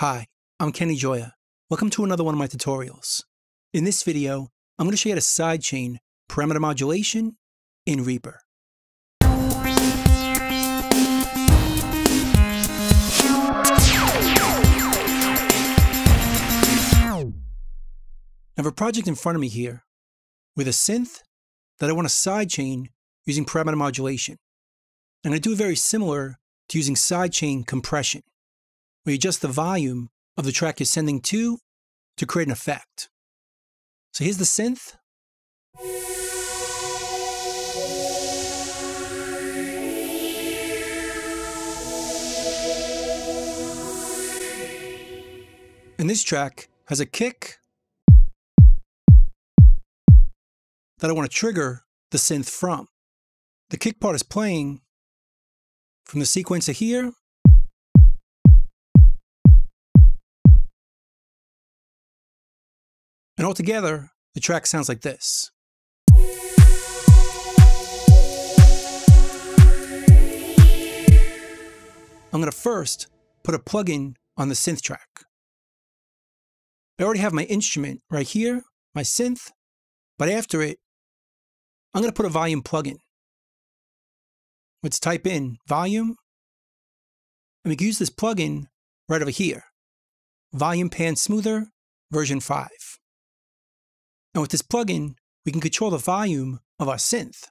Hi, I'm Kenny Gioia. Welcome to another one of my tutorials. In this video, I'm going to show you how to sidechain parameter modulation in Reaper. I have a project in front of me here with a synth that I want to sidechain using parameter modulation. And I do it very similar to using sidechain compression, you adjust the volume of the track you're sending to to create an effect. So here's the synth. And this track has a kick that I want to trigger the synth from. The kick part is playing from the sequencer here altogether, the track sounds like this. I'm going to first put a plugin on the synth track. I already have my instrument right here, my synth, but after it, I'm going to put a volume plugin. Let's type in volume, and we can use this plugin right over here, Volume Pan Smoother version 5. And with this plugin, we can control the volume of our synth.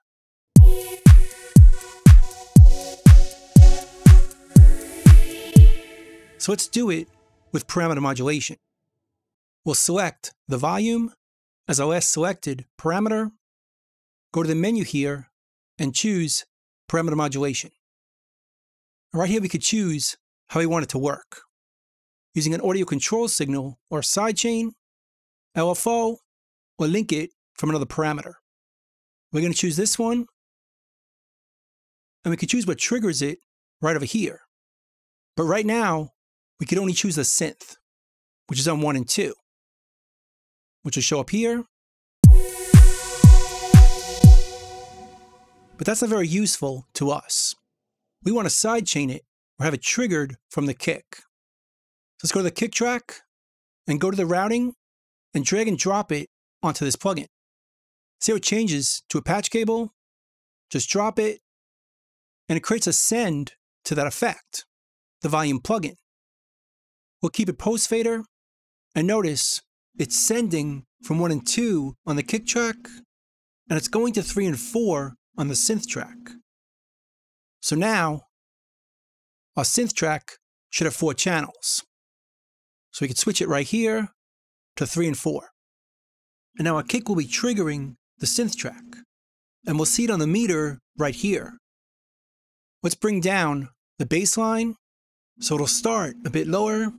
So let's do it with parameter modulation. We'll select the volume as our last selected parameter, go to the menu here, and choose parameter modulation. right here we could choose how we want it to work. Using an audio control signal or sidechain, LFO, or link it from another parameter. We're going to choose this one, and we can choose what triggers it right over here. But right now, we could only choose the synth, which is on 1 and 2, which will show up here. But that's not very useful to us. We want to sidechain it or have it triggered from the kick. So let's go to the kick track and go to the routing and drag and drop it onto this plugin. See how it changes to a patch cable? Just drop it, and it creates a send to that effect, the volume plugin. We'll keep it post fader, and notice it's sending from 1 and 2 on the kick track, and it's going to 3 and 4 on the synth track. So now, our synth track should have four channels. So we can switch it right here to 3 and 4. And now a kick will be triggering the synth track. And we'll see it on the meter right here. Let's bring down the bass line so it'll start a bit lower.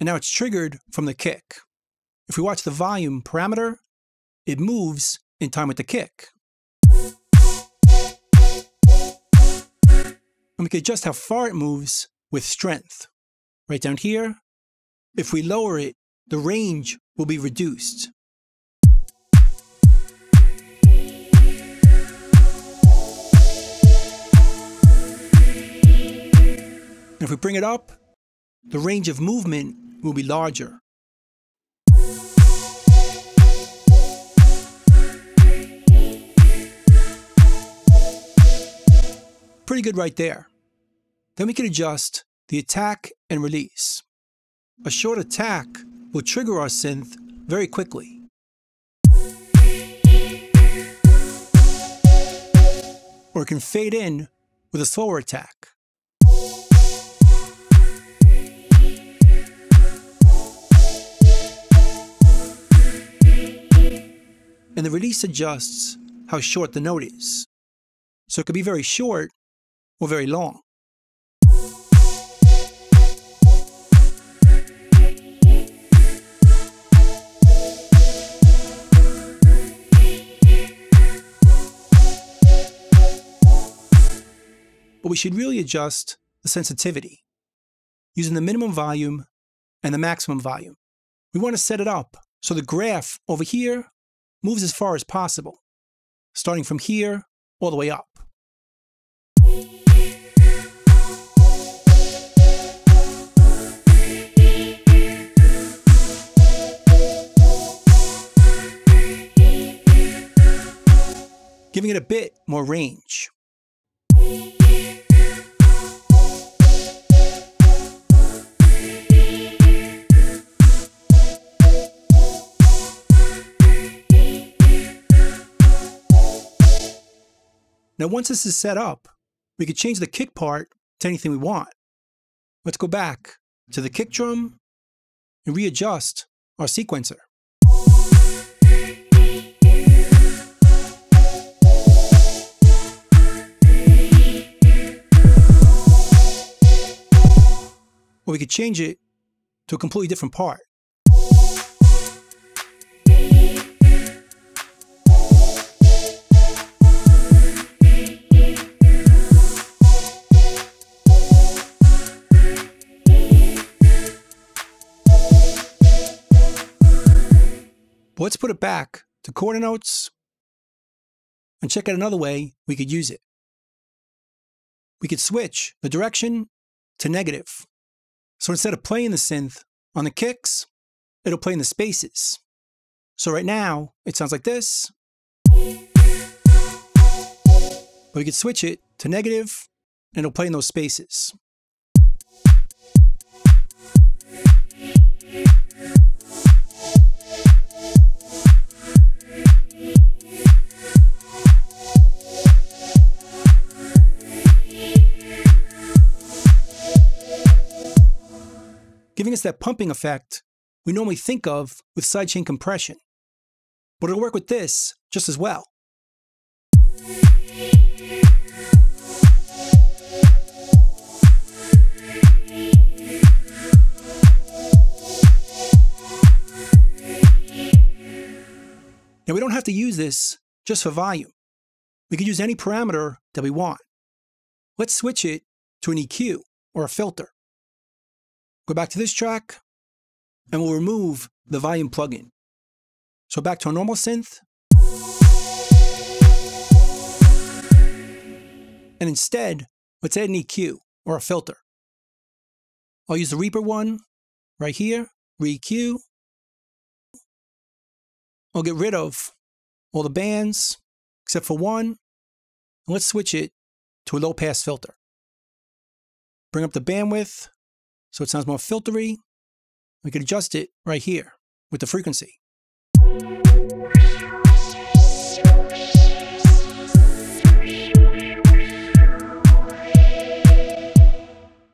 And now it's triggered from the kick. If we watch the volume parameter, it moves in time with the kick. And we can adjust how far it moves with strength. Right down here, if we lower it, the range will be reduced. And if we bring it up, the range of movement will be larger. Pretty good right there. Then we can adjust the attack and release. A short attack will trigger our synth very quickly. Or it can fade in with a slower attack. And the release adjusts how short the note is. So it could be very short or very long. But we should really adjust the sensitivity using the minimum volume and the maximum volume. We want to set it up so the graph over here moves as far as possible. starting from here all the way up. Giving it a bit more range. Now, once this is set up, we can change the kick part to anything we want. Let's go back to the kick drum and readjust our sequencer. Or we could change it to a completely different part. Let's put it back to quarter notes and check out another way we could use it. We could switch the direction to negative. So instead of playing the synth on the kicks, it'll play in the spaces. So right now, it sounds like this. But we could switch it to negative, and it'll play in those spaces. That pumping effect we normally think of with sidechain compression. But it'll work with this just as well. Now we don't have to use this just for volume. We could use any parameter that we want. Let's switch it to an EQ or a filter. Go back to this track, and we'll remove the volume plugin. So back to our normal synth. And instead, let's add an EQ or a filter. I'll use the Reaper one right here, ReaEQ. I'll get rid of all the bands except for one. And let's switch it to a low pass filter. Bring up the bandwidth so it sounds more filtery. We can adjust it right here with the frequency.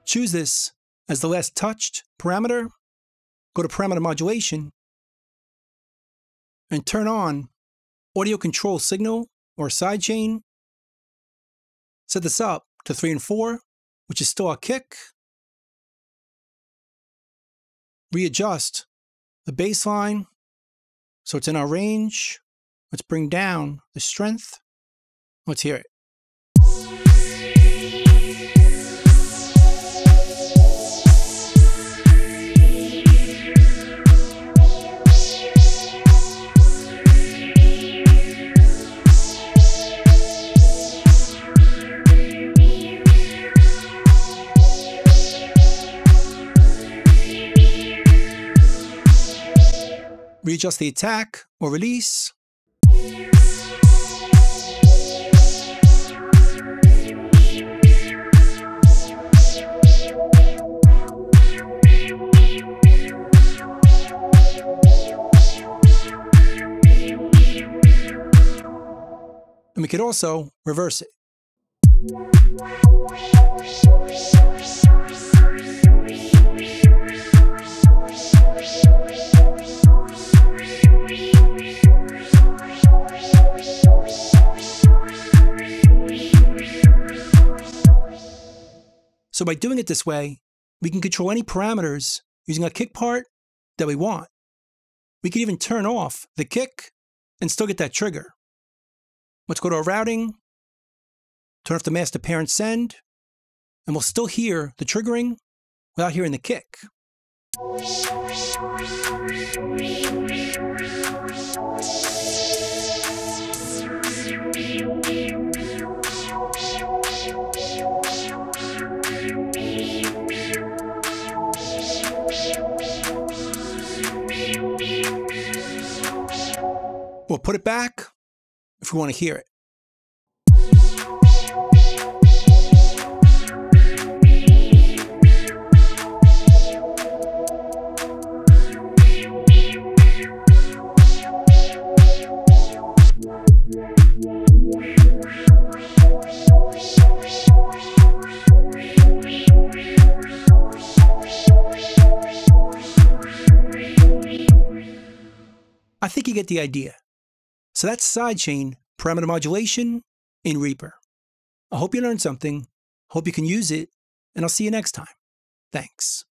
Choose this as the last touched parameter. Go to parameter modulation and turn on audio control signal or sidechain. Set this up to 3 and 4, which is still a kick, readjust the baseline so it's in our range. Let's bring down the strength. Let's hear it. Readjust the attack or release. And we could also reverse it. So by doing it this way, we can control any parameters using a kick part that we want. We can even turn off the kick and still get that trigger. Let's go to our routing, turn off the master parent send, and we'll still hear the triggering without hearing the kick. Or put it back if we want to hear it. I think you get the idea. So that's sidechain parameter modulation in Reaper. I hope you learned something, hope you can use it, and I'll see you next time. Thanks.